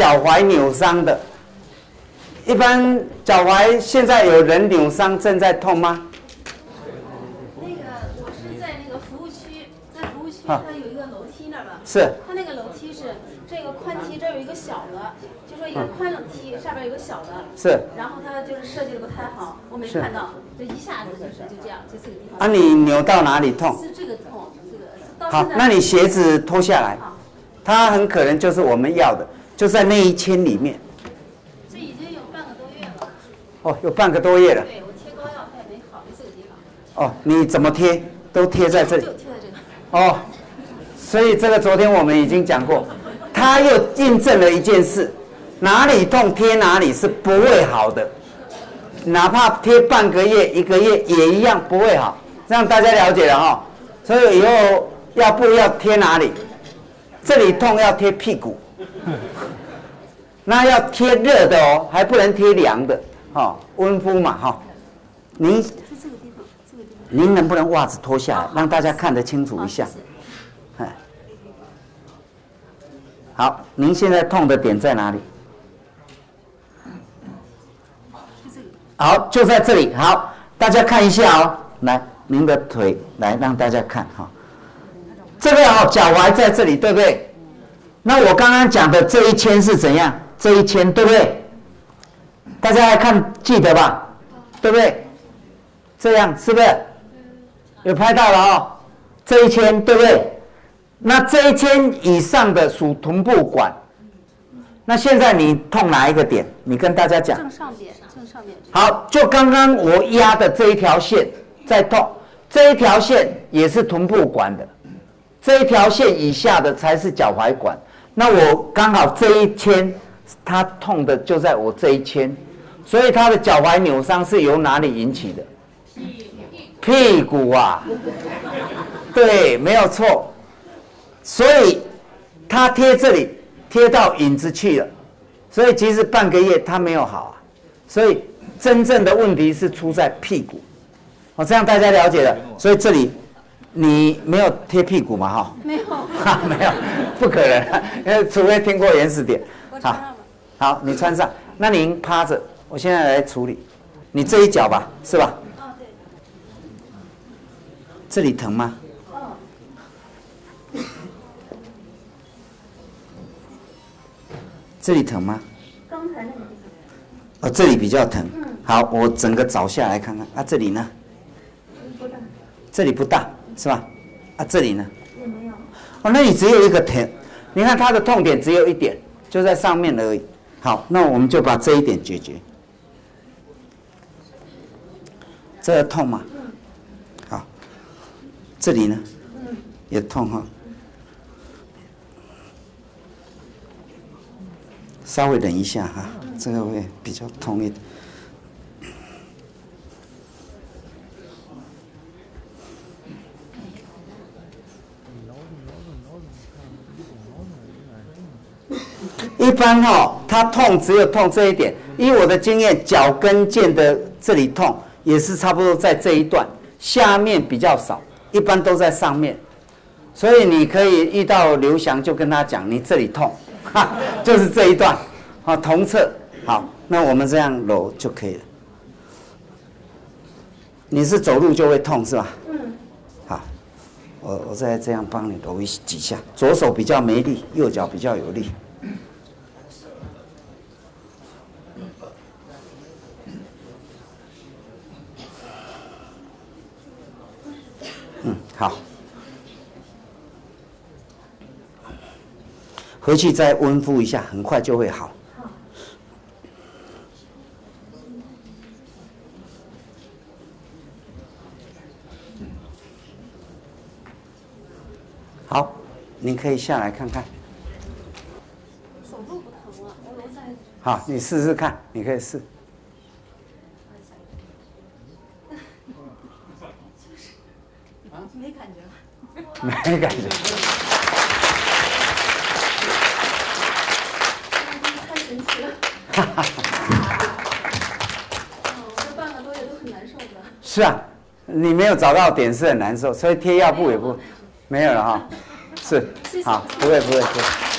脚踝扭伤的，一般脚踝现在有人扭伤正在痛吗？那个我是在那个服务区，在服务区啊。它有一个楼梯那儿吧，是。它那个楼梯是这个宽梯，这有一个小的，就说一个宽冷梯，上边有个小的，是。然后它就是设计的不太好，我没看到，就一下子就是就这样，就这个地啊，方。你扭到哪里痛？是这个痛，这个到好那你鞋子脱下来，它很可能就是我们要的，就在内衣签里面。这已经有半个多月了，哦，有半个多月了。对我贴膏药它也没好，就这个地方，哦，你怎么贴？都贴在这里就。贴在这个。哦，所以这个昨天我们已经讲过，他又印证了一件事：哪里痛贴哪里是不会好的，哪怕贴半个月、一个月也一样不会好。让大家了解了哈。所以以后要不要贴哪里？这里痛要贴屁股，那要贴热的哦，还不能贴凉的哦，温敷嘛哈。您是这个地方，这个地方。您能不能袜子脱下来，让大家看得清楚一下好，您现在痛的点在哪里？好，就在这里。好，大家看一下哦。来，您的腿，来让大家看哈。这个哦，脚踝在这里，对不对？那我刚刚讲的这一圈是怎样？这一千对不对？大家来看，记得吧？对不对？这样是不是？有拍到了哦，这一千对不对？那这一千以上的属臀部管。那现在你痛哪一个点？你跟大家讲。正上边，正上边。好，就刚刚我压的这一条线在痛，这一条线也是臀部管的，这一条线以下的才是脚踝管。那我刚好这一圈，它痛的就在我这一圈，所以他的脚踝扭伤是由哪里引起的？屁股啊，对，没有错。所以他贴这里贴到影子去了，所以其实半个月他没有好啊。所以真正的问题是出在屁股，哦，这样大家了解了。所以这里你没有贴屁股嘛？哈，没有，哈，没有，不可能，因 为除非听过原始点。好。好，你穿上。那您趴着，我现在来处理。你这一脚吧，是吧？这里疼吗？哦，这里疼吗？刚才那个哦，这里比较疼。好，我整个找下来看看。啊，这里呢？方不大，这里不大，是吧？啊，这里呢？也没有。哦，那你只有一个疼，你看它的痛点只有一点，就在上面而已。好，那我们就把这一点解决。这个痛吗？好，这里呢？也痛哈。稍微忍一下哈，这个会比较痛一点。一般哈、它痛只有痛这一点。以我的经验，脚跟腱的这里痛也是差不多在这一段，下面比较少，一般都在上面。所以你可以遇到刘翔就跟他讲，你这里痛，哈，就是这一段，好，同侧。好，那我们这样揉就可以了。你是走路就会痛是吧？嗯。好，我我再这样帮你揉一几下，左手比较没力，右脚比较有力。嗯，好。回去再温敷一下，很快就会好。好，您可以下来看看。好，你试试看，你可以试。没感觉了。没感觉。太神奇了。嗯，我这半个多月都很难受的。是啊，你没有找到点是很难受，所以贴药布也不没有了哈。是，好，不会不会不会。